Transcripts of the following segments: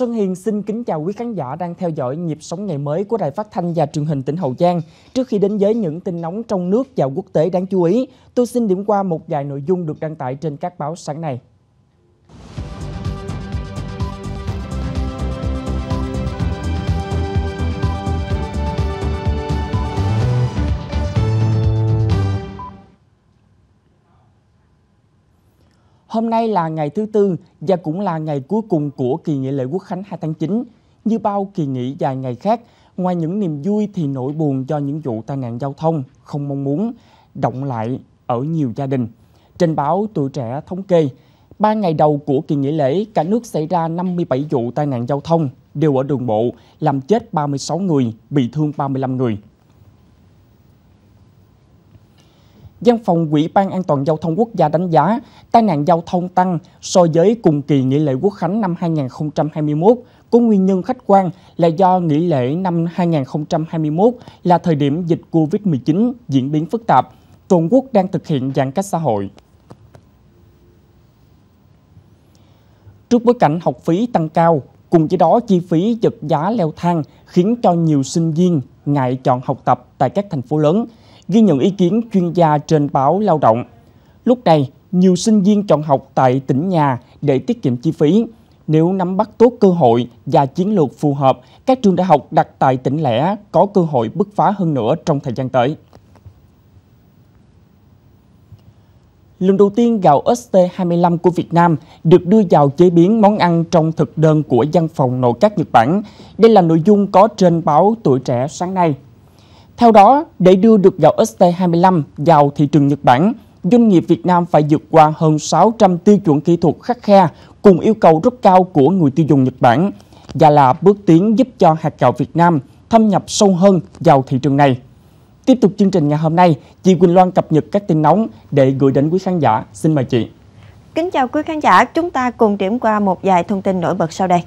Xuân Hiền xin kính chào quý khán giả đang theo dõi nhịp sống ngày mới của Đài Phát thanh và Truyền hình tỉnh Hậu Giang. Trước khi đến với những tin nóng trong nước và quốc tế đáng chú ý, tôi xin điểm qua một vài nội dung được đăng tải trên các báo sáng nay. Hôm nay là ngày thứ tư và cũng là ngày cuối cùng của kỳ nghỉ lễ Quốc khánh 2 tháng 9. Như bao kỳ nghỉ dài ngày khác, ngoài những niềm vui thì nỗi buồn do những vụ tai nạn giao thông không mong muốn động lại ở nhiều gia đình. Trên báo Tuổi Trẻ thống kê, ba ngày đầu của kỳ nghỉ lễ, cả nước xảy ra 57 vụ tai nạn giao thông, đều ở đường bộ, làm chết 36 người, bị thương 35 người. Văn phòng Ủy ban An toàn giao thông quốc gia đánh giá tai nạn giao thông tăng so với cùng kỳ nghỉ lễ Quốc khánh năm 2021 có nguyên nhân khách quan là do nghỉ lễ năm 2021 là thời điểm dịch Covid-19 diễn biến phức tạp, toàn quốc đang thực hiện giãn cách xã hội. Trước bối cảnh học phí tăng cao, cùng với đó chi phí giật giá leo thang khiến cho nhiều sinh viên ngại chọn học tập tại các thành phố lớn – ghi nhận ý kiến chuyên gia trên báo Lao động. Lúc này, nhiều sinh viên chọn học tại tỉnh nhà để tiết kiệm chi phí. Nếu nắm bắt tốt cơ hội và chiến lược phù hợp, các trường đại học đặt tại tỉnh lẻ có cơ hội bứt phá hơn nữa trong thời gian tới. Lần đầu tiên gạo ST25 của Việt Nam được đưa vào chế biến món ăn trong thực đơn của văn phòng nội các Nhật Bản. Đây là nội dung có trên báo Tuổi Trẻ sáng nay. Theo đó, để đưa được gạo ST25 vào thị trường Nhật Bản, doanh nghiệp Việt Nam phải vượt qua hơn 600 tiêu chuẩn kỹ thuật khắc khe cùng yêu cầu rất cao của người tiêu dùng Nhật Bản và là bước tiến giúp cho hạt gạo Việt Nam thâm nhập sâu hơn vào thị trường này. Tiếp tục chương trình ngày hôm nay, chị Quỳnh Loan cập nhật các tin nóng để gửi đến quý khán giả. Xin mời chị. Kính chào quý khán giả, chúng ta cùng điểm qua một vài thông tin nổi bật sau đây.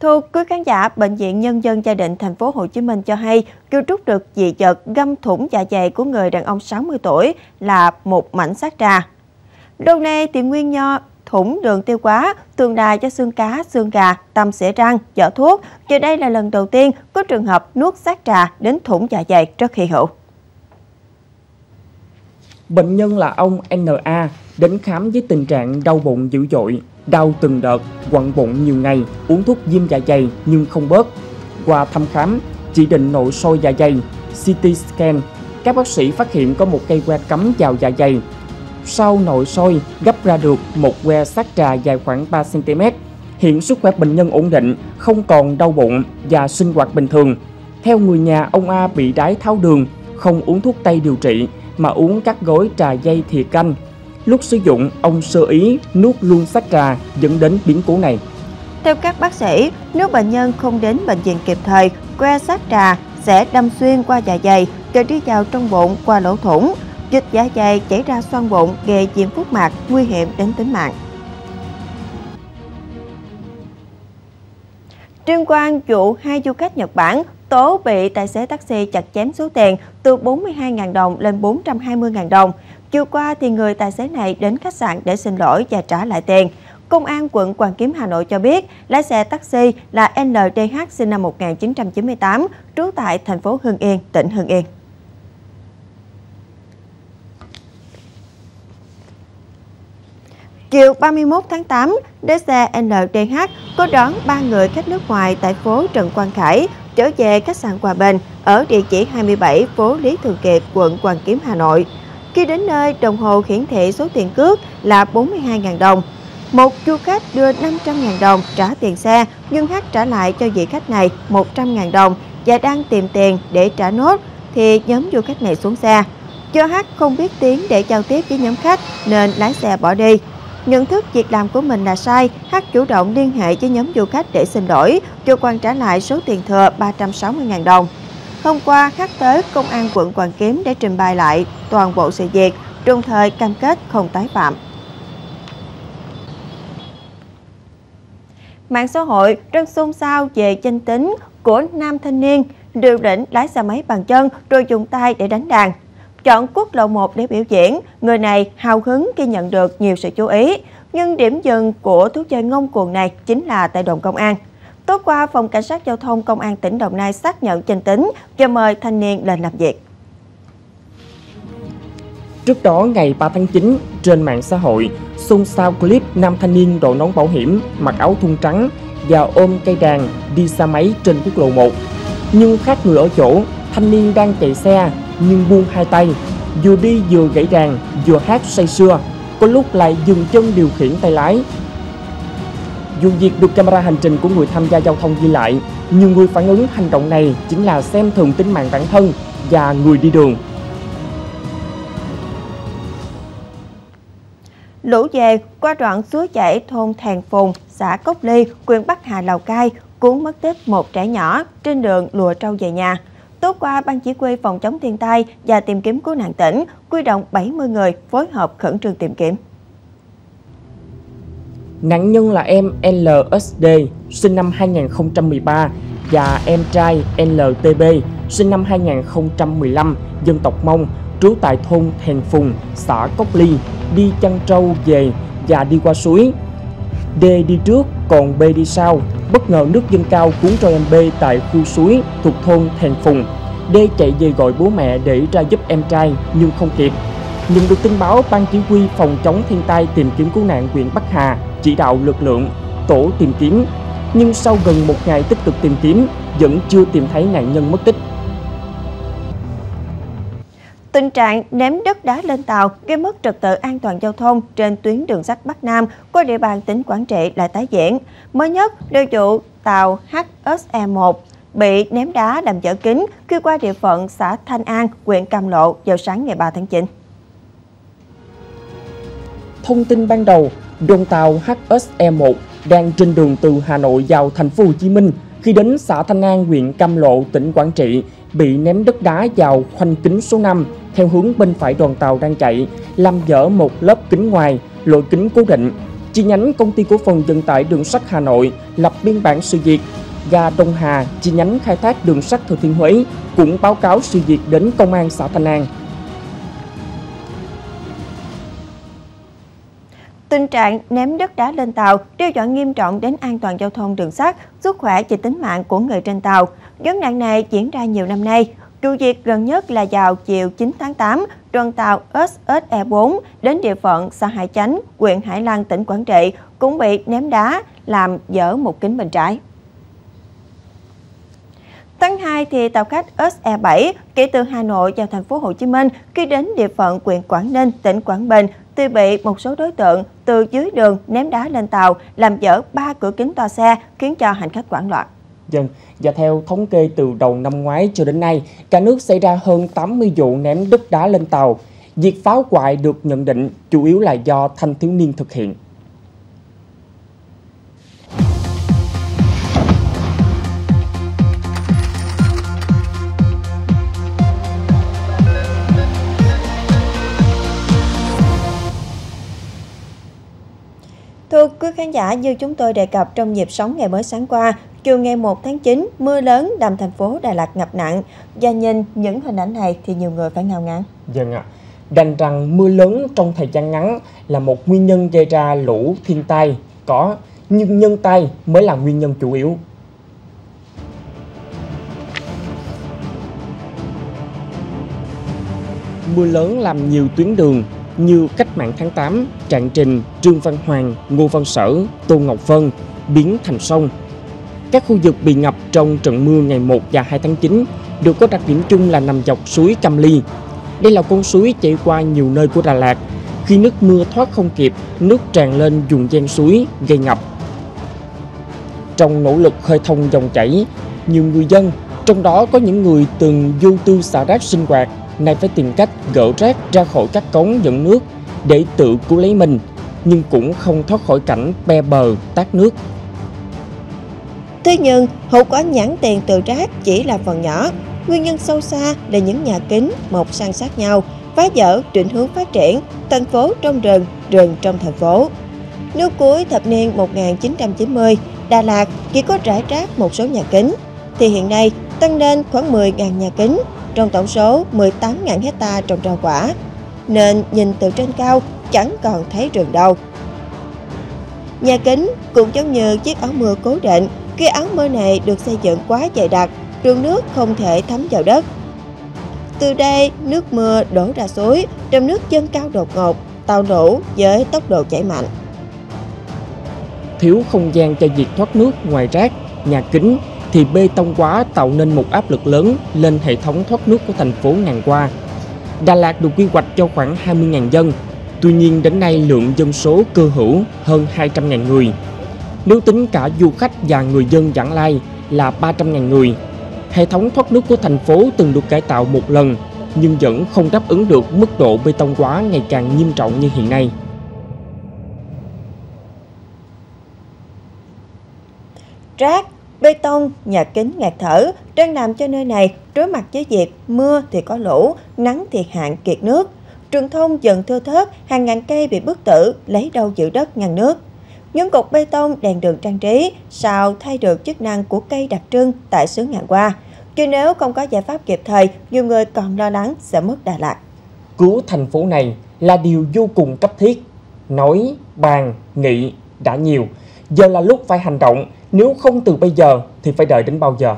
Thưa quý khán giả, Bệnh viện Nhân dân Gia định thành phố Hồ Chí Minh cho hay cứu trúc được dị vật găm thủng dạ dày của người đàn ông 60 tuổi là một mảnh xác trà. đầu nay tìm nguyên nho thủng đường tiêu hóa, tường đài cho xương cá, xương gà, tâm xỉa răng, chở thuốc. Giờ đây là lần đầu tiên có trường hợp nuốt xác trà đến thủng dạ dày rất hy hữu. Bệnh nhân là ông NA đến khám với tình trạng đau bụng dữ dội, đau từng đợt, quặn bụng nhiều ngày, uống thuốc viêm dạ dày nhưng không bớt. Qua thăm khám, chỉ định nội soi dạ dày, CT scan, các bác sĩ phát hiện có một cây que cắm vào dạ dày. Sau nội soi, gấp ra được một que sát trà dài khoảng 3cm. Hiện sức khỏe bệnh nhân ổn định, không còn đau bụng và sinh hoạt bình thường. Theo người nhà, ông A bị đái tháo đường, không uống thuốc tây điều trị mà uống các gói trà dây thìa canh Lúc sử dụng, ông sơ ý nuốt luôn xác trà dẫn đến biến cố này. Theo các bác sĩ, nếu bệnh nhân không đến bệnh viện kịp thời, que xác trà sẽ đâm xuyên qua dạ dày rồi đi vào trong bụng qua lỗ thủng. Dịch dạ dày chảy ra xoang bụng gây viêm phúc mạc nguy hiểm đến tính mạng. Liên quan vụ hai du khách Nhật Bản tố bị tài xế taxi chặt chém số tiền từ 42.000 đồng lên 420.000 đồng. Chiều qua thì người tài xế này đến khách sạn để xin lỗi và trả lại tiền. Công an quận Hoàn Kiếm Hà Nội cho biết lái xe taxi là NDH sinh năm 1998, trú tại thành phố Hưng Yên, tỉnh Hưng Yên. Chiều 31 tháng 8, đế xe NDH có đón 3 người khách nước ngoài tại phố Trần Quang Khải trở về khách sạn Hòa Bình ở địa chỉ 27 phố Lý Thường Kiệt, quận Hoàn Kiếm, Hà Nội. Khi đến nơi, đồng hồ hiển thị số tiền cước là 42.000 đồng. Một du khách đưa 500.000 đồng trả tiền xe, nhưng H trả lại cho vị khách này 100.000 đồng và đang tìm tiền để trả nốt, thì nhóm du khách này xuống xe. Do H không biết tiếng để giao tiếp với nhóm khách nên lái xe bỏ đi. Nhận thức việc làm của mình là sai, H chủ động liên hệ với nhóm du khách để xin lỗi, cho quan trả lại số tiền thừa 360.000 đồng. Hôm qua, khách tới Công an quận Hoàn Kiếm để trình bày lại toàn bộ sự việc, đồng thời cam kết không tái phạm. Mạng xã hội đang xôn xao về danh tính của nam thanh niên điều đỉnh lái xe máy bằng chân rồi dùng tay để đánh đàn. Chọn quốc lộ 1 để biểu diễn, người này hào hứng khi nhận được nhiều sự chú ý. Nhưng điểm dừng của thú chơi ngông cuồng này chính là tại đồn công an. Tối qua, Phòng Cảnh sát Giao thông Công an tỉnh Đồng Nai xác nhận danh tính và mời thanh niên lên làm việc. Trước đó, ngày 3 tháng 9, trên mạng xã hội, xôn xao clip nam thanh niên đội nón bảo hiểm, mặc áo thun trắng và ôm cây đàn đi xa máy trên quốc lộ 1. Nhưng khác người ở chỗ, thanh niên đang chạy xe nhưng buông hai tay, vừa đi vừa gãy đàn, vừa hát say sưa, có lúc lại dừng chân điều khiển tay lái. Dù việc được camera hành trình của người tham gia giao thông ghi lại, nhiều người phản ứng hành động này chính là xem thường tính mạng bản thân và người đi đường. Lũ về qua đoạn suối chảy thôn Thèn Phùng, xã Cốc Ly, huyện Bắc Hà, Lào Cai, cuốn mất tích một trẻ nhỏ trên đường lùa trâu về nhà. Tối qua, Ban Chỉ huy Phòng chống thiên tai và tìm kiếm cứu nạn tỉnh quy động 70 người phối hợp khẩn trương tìm kiếm. Nạn nhân là em LSD, sinh năm 2013 và em trai LTB, sinh năm 2015, dân tộc Mông, trú tại thôn Thèn Phùng, xã Cốc Ly, đi chăn trâu về và đi qua suối. D đi trước, còn B đi sau. Bất ngờ nước dâng cao cuốn trôi em B tại khu suối thuộc thôn Thèn Phùng. D chạy về gọi bố mẹ để ra giúp em trai nhưng không kịp. Nhận được tin báo, Ban Chỉ huy Phòng chống thiên tai tìm kiếm cứu nạn huyện Bắc Hà chỉ đạo lực lượng tổ tìm kiếm. Nhưng sau gần một ngày tích cực tìm kiếm, vẫn chưa tìm thấy nạn nhân mất tích. Tình trạng ném đất đá lên tàu gây mất trật tự an toàn giao thông trên tuyến đường sắt Bắc Nam qua địa bàn tỉnh Quảng Trị lại tái diễn. Mới nhất, điều vụ tàu HSE1 bị ném đá làm dở kính khi qua địa phận xã Thanh An, huyện Cam Lộ vào sáng ngày 3 tháng 9. Thông tin ban đầu, đoàn tàu HSE1 đang trên đường từ Hà Nội vào thành phố Hồ Chí Minh khi đến xã Thanh An, huyện Cam Lộ, tỉnh Quảng Trị bị ném đất đá vào khoanh kính số 5 theo hướng bên phải đoàn tàu đang chạy, làm dở một lớp kính ngoài, lỗi kính cố định. Chi nhánh công ty cổ phần vận tải đường sắt Hà Nội lập biên bản sự việc. Ga Đông Hà, chi nhánh khai thác đường sắt Thừa Thiên Huế cũng báo cáo sự việc đến công an xã Thanh An. Tình trạng ném đất đá lên tàu đe dọa nghiêm trọng đến an toàn giao thông đường sắt, sức khỏe và tính mạng của người trên tàu. Vấn nạn này diễn ra nhiều năm nay. Vụ việc gần nhất là vào chiều 9 tháng 8, đoàn tàu SSE4 đến địa phận xã Hải Chánh, huyện Hải Lăng, tỉnh Quảng Trị cũng bị ném đá làm dở một kính bên trái. Tháng 2 thì tàu khách SE7 kể từ Hà Nội vào thành phố Hồ Chí Minh khi đến địa phận huyện Quảng Ninh, tỉnh Quảng Bình thì bị một số đối tượng từ dưới đường ném đá lên tàu làm dở ba cửa kính toa xe khiến cho hành khách hoảng loạn. Dân, và theo thống kê từ đầu năm ngoái cho đến nay, cả nước xảy ra hơn 80 vụ ném đất đá lên tàu. Việc phá hoại được nhận định chủ yếu là do thanh thiếu niên thực hiện. Quý khán giả, như chúng tôi đề cập trong nhịp sống ngày mới sáng qua, chiều ngày 1 tháng 9, mưa lớn làm thành phố Đà Lạt ngập nặng. Và nhìn những hình ảnh này thì nhiều người phải ngao ngán. Dân ạ, đành rằng mưa lớn trong thời gian ngắn là một nguyên nhân gây ra lũ thiên tai có, nhưng nhân tai mới là nguyên nhân chủ yếu. Mưa lớn làm nhiều tuyến đường như Cách mạng tháng 8, Trạng Trình, Trương Văn Hoàng, Ngô Văn Sở, Tô Ngọc Vân biến thành sông. Các khu vực bị ngập trong trận mưa ngày 1 và 2 tháng 9 đều có đặc điểm chung là nằm dọc suối Cam Ly. Đây là con suối chảy qua nhiều nơi của Đà Lạt. Khi nước mưa thoát không kịp, nước tràn lên dùng gian suối gây ngập. Trong nỗ lực khơi thông dòng chảy, nhiều người dân, trong đó có những người từng vô tư xả rác sinh hoạt nay phải tìm cách gỡ rác ra khỏi các cống dẫn nước để tự cứu lấy mình, nhưng cũng không thoát khỏi cảnh be bờ tát nước. Thế nhưng, hậu quả nhãn tiền từ rác chỉ là phần nhỏ. Nguyên nhân sâu xa là những nhà kính mọc san sát nhau, phá vỡ định hướng phát triển, thành phố trong rừng, rừng trong thành phố. Nước cuối thập niên 1990, Đà Lạt chỉ có rải rác một số nhà kính, thì hiện nay tăng lên khoảng 10.000 nhà kính trong tổng số 18.000 hecta trồng rau quả, nên nhìn từ trên cao chẳng còn thấy rừng đâu. Nhà kính cũng giống như chiếc áo mưa cố định, khi áo mưa này được xây dựng quá dày đặc, trường nước không thể thấm vào đất. Từ đây, nước mưa đổ ra suối, trong nước dâng cao đột ngột, tàu nổ với tốc độ chảy mạnh. Thiếu không gian cho việc thoát nước ngoài rác, nhà kính thì bê tông quá tạo nên một áp lực lớn lên hệ thống thoát nước của thành phố ngàn qua. Đà Lạt được quy hoạch cho khoảng 20.000 dân, tuy nhiên đến nay lượng dân số cơ hữu hơn 200.000 người. Nếu tính cả du khách và người dân Giảng Lai là 300.000 người, hệ thống thoát nước của thành phố từng được cải tạo một lần nhưng vẫn không đáp ứng được mức độ bê tông hóa ngày càng nghiêm trọng như hiện nay. Rác, bê tông, nhà kính ngạt thở đang làm cho nơi này đối mặt với việc mưa thì có lũ, nắng thì hạn kiệt nước. Trường thông dần thưa thớt, hàng ngàn cây bị bức tử, lấy đâu giữ đất ngăn nước. Những cột bê tông đèn đường trang trí sao thay được chức năng của cây đặc trưng tại xứ ngàn qua. Chứ nếu không có giải pháp kịp thời, nhiều người còn lo lắng sẽ mất Đà Lạt. Cứu thành phố này là điều vô cùng cấp thiết. Nói, bàn, nghị đã nhiều. Giờ là lúc phải hành động. Nếu không từ bây giờ thì phải đợi đến bao giờ?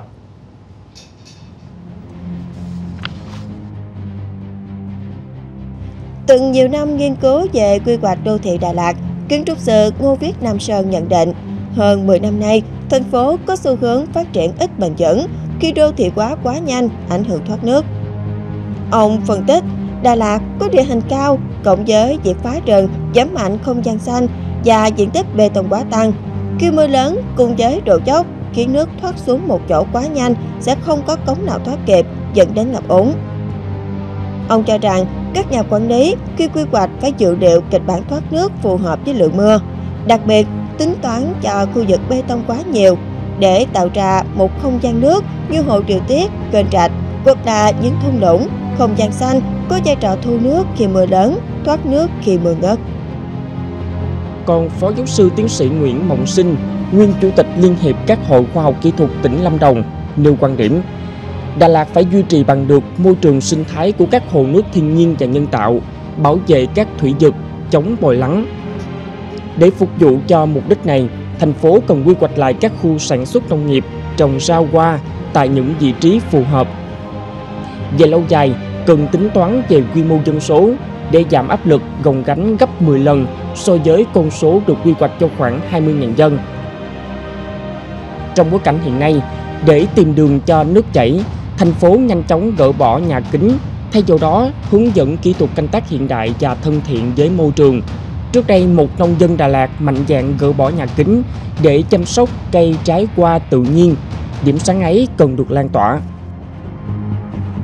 Từng nhiều năm nghiên cứu về quy hoạch đô thị Đà Lạt, kiến trúc sư Ngô Viết Nam Sơn nhận định, hơn 10 năm nay, thành phố có xu hướng phát triển ít bền vững khi đô thị hóa quá nhanh, ảnh hưởng thoát nước. Ông phân tích, Đà Lạt có địa hình cao, cộng với việc phá rừng, giảm mạnh không gian xanh và diện tích bê tông quá tăng. Khi mưa lớn cùng với độ dốc khiến nước thoát xuống một chỗ quá nhanh sẽ không có cống nào thoát kịp, dẫn đến ngập úng. Ông cho rằng các nhà quản lý khi quy hoạch phải dự liệu kịch bản thoát nước phù hợp với lượng mưa, đặc biệt tính toán cho khu vực bê tông quá nhiều để tạo ra một không gian nước như hồ điều tiết, kênh rạch hoặc là những thung lũng, không gian xanh có vai trò thu nước khi mưa lớn, thoát nước khi mưa ngớt. Còn Phó Giáo sư Tiến sĩ Nguyễn Mộng Sinh, nguyên Chủ tịch Liên hiệp các hội khoa học kỹ thuật tỉnh Lâm Đồng, nêu quan điểm Đà Lạt phải duy trì bằng được môi trường sinh thái của các hồ nước thiên nhiên và nhân tạo, bảo vệ các thủy vực, chống bồi lắng. Để phục vụ cho mục đích này, thành phố cần quy hoạch lại các khu sản xuất nông nghiệp, trồng rau hoa tại những vị trí phù hợp. Về lâu dài, cần tính toán về quy mô dân số để giảm áp lực gồng gánh gấp 10 lần so với con số được quy hoạch cho khoảng 20.000 dân. Trong bối cảnh hiện nay, để tìm đường cho nước chảy, thành phố nhanh chóng gỡ bỏ nhà kính, thay vào đó hướng dẫn kỹ thuật canh tác hiện đại và thân thiện với môi trường. Trước đây, một nông dân Đà Lạt mạnh dạn gỡ bỏ nhà kính để chăm sóc cây trái qua tự nhiên. Điểm sáng ấy cần được lan tỏa.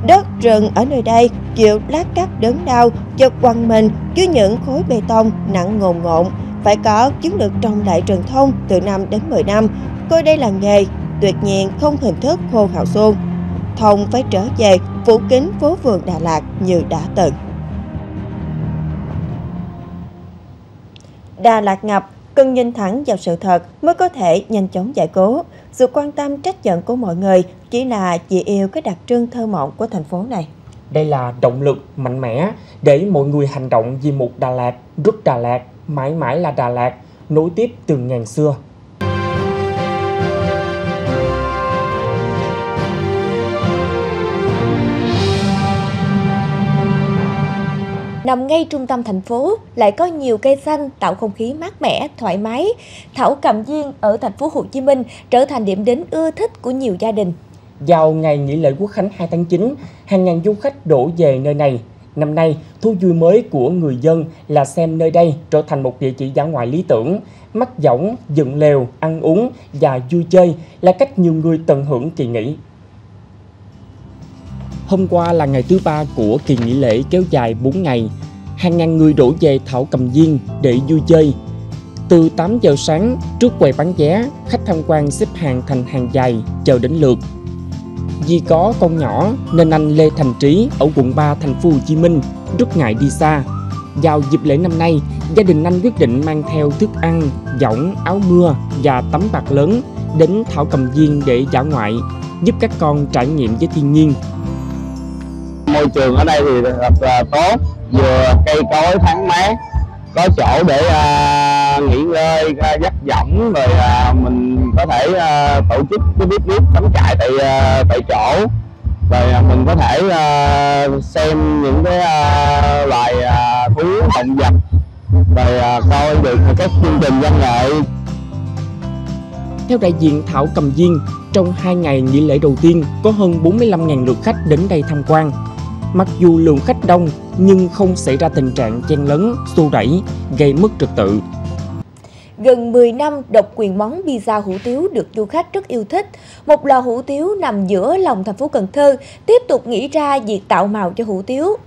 Đất rừng ở nơi đây chịu lát cắt đớn đau, chật quăng mình dưới những khối bê tông nặng ngồn ngộn. Phải có chiến lược trồng lại rừng thông từ 5 đến 10 năm, coi đây là nghề, tuyệt nhiên không hình thức khô hào xuông thông phải trở về phủ kính phố vườn Đà Lạt như đã từng. Đà Lạt ngập, cần nhìn thẳng vào sự thật mới có thể nhanh chóng giải cứu. Sự quan tâm trách nhận của mọi người chỉ là chỉ yêu cái đặc trưng thơ mộng của thành phố này. Đây là động lực mạnh mẽ để mọi người hành động vì một Đà Lạt, rất Đà Lạt, mãi mãi là Đà Lạt, nối tiếp từ ngàn xưa. Nằm ngay trung tâm thành phố, lại có nhiều cây xanh tạo không khí mát mẻ, thoải mái. Thảo Cầm Viên ở thành phố Hồ Chí Minh trở thành điểm đến ưa thích của nhiều gia đình. Vào ngày nghỉ lễ Quốc khánh 2 tháng 9, hàng ngàn du khách đổ về nơi này. Năm nay, thú vui mới của người dân là xem nơi đây trở thành một địa chỉ dã ngoại lý tưởng. Mắt võng, dựng lều, ăn uống và vui chơi là cách nhiều người tận hưởng kỳ nghỉ. Hôm qua là ngày thứ ba của kỳ nghỉ lễ kéo dài 4 ngày. Hàng ngàn người đổ về Thảo Cầm Viên để vui chơi. Từ 8 giờ sáng, trước quầy bán vé, khách tham quan xếp hàng thành hàng dài chờ đến lượt. Vì có con nhỏ nên anh Lê Thành Trí ở quận 3 thành phố Hồ Chí Minh rất ngại đi xa. Vào dịp lễ năm nay, gia đình anh quyết định mang theo thức ăn, giỏng, áo mưa và tấm bạc lớn đến Thảo Cầm Viên để dã ngoại giúp các con trải nghiệm với thiên nhiên. Môi trường ở đây thì thật là tốt, vừa cây cối thoáng mát, có chỗ để à, nghỉ ngơi, à, dắt võng rồi à, mình có thể à, tổ chức cái biết biết cắm trại tại à, tại chỗ. Rồi à, mình có thể à, xem những cái à, loài à, thú động vật rồi à, coi được các chương trình văn nghệ. Theo đại diện Thảo Cầm Viên, trong 2 ngày nghỉ lễ đầu tiên có hơn 45.000 lượt khách đến đây tham quan. Mặc dù lượng khách đông nhưng không xảy ra tình trạng chen lấn, xô đẩy, gây mất trật tự. Gần 10 năm, độc quyền món pizza hủ tiếu được du khách rất yêu thích. Một lò hủ tiếu nằm giữa lòng thành phố Cần Thơ tiếp tục nghĩ ra việc tạo màu cho hủ tiếu.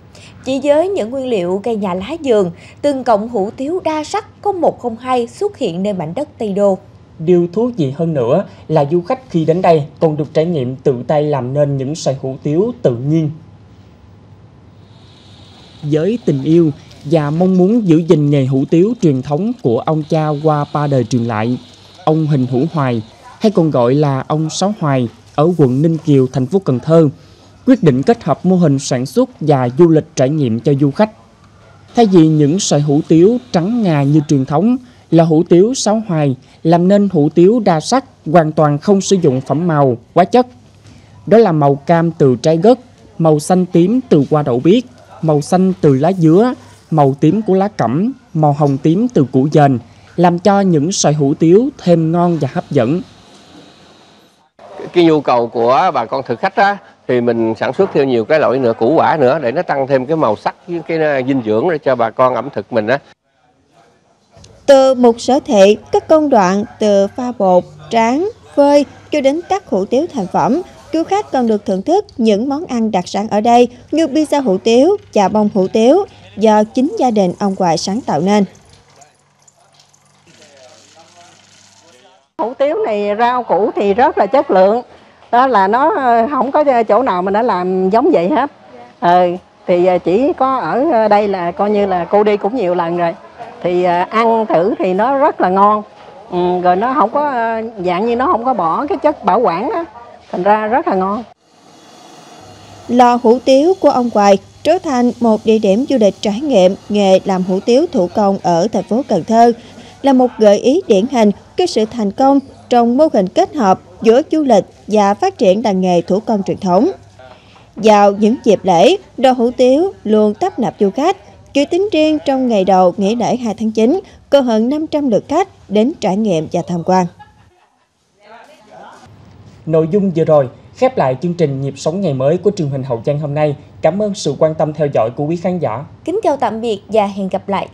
Chỉ với những nguyên liệu cây nhà lá dường, từng cọng hủ tiếu đa sắc có 102 xuất hiện nơi mảnh đất Tây Đô. Điều thú vị hơn nữa là du khách khi đến đây còn được trải nghiệm tự tay làm nên những sợi hủ tiếu tự nhiên. Với tình yêu và mong muốn giữ gìn nghề hủ tiếu truyền thống của ông cha qua ba đời truyền lại, ông Hình Hữu Hoài, hay còn gọi là ông Sáu Hoài, ở quận Ninh Kiều, thành phố Cần Thơ, quyết định kết hợp mô hình sản xuất và du lịch trải nghiệm cho du khách. Thay vì những sợi hủ tiếu trắng ngà như truyền thống, là hủ tiếu sáu hoài, làm nên hủ tiếu đa sắc, hoàn toàn không sử dụng phẩm màu, hóa chất. Đó là màu cam từ trái gất, màu xanh tím từ hoa đậu biếc, màu xanh từ lá dứa, màu tím của lá cẩm, màu hồng tím từ củ dền, làm cho những sợi hủ tiếu thêm ngon và hấp dẫn. Cái nhu cầu của bà con thực khách á, thì mình sản xuất theo nhiều cái loại nữa củ quả nữa để nó tăng thêm cái màu sắc với cái dinh dưỡng để cho bà con ẩm thực mình á. Từ một sở thị, các công đoạn từ pha bột, tráng, phơi cho đến các hủ tiếu thành phẩm, du khách còn được thưởng thức những món ăn đặc sản ở đây như pizza hủ tiếu, chà bông hủ tiếu do chính gia đình ông Hoài sáng tạo nên. Hủ tiếu này rau củ thì rất là chất lượng, đó là nó không có chỗ nào mà nó làm giống vậy hết. Ừ, thì chỉ có ở đây là coi như là cô đi cũng nhiều lần rồi. Thì ăn thử thì nó rất là ngon. Ừ, rồi nó không có dạng như nó không có bỏ cái chất bảo quản á thành ra rất là ngon lò hủ tiếu của ông Hoài trở thành một địa điểm du lịch trải nghiệm nghề làm hủ tiếu thủ công ở thành phố Cần Thơ là một gợi ý điển hình cho sự thành công trong mô hình kết hợp giữa du lịch và phát triển làng nghề thủ công truyền thống. Vào những dịp lễ, đồ hủ tiếu luôn tấp nập du khách chỉ tính riêng trong ngày đầu nghỉ lễ 2 tháng 9, có hơn 500 lượt khách đến trải nghiệm và tham quan. Nội dung vừa rồi khép lại chương trình Nhịp sống ngày mới của truyền hình Hậu Giang hôm nay. Cảm ơn sự quan tâm theo dõi của quý khán giả. Kính chào tạm biệt và hẹn gặp lại.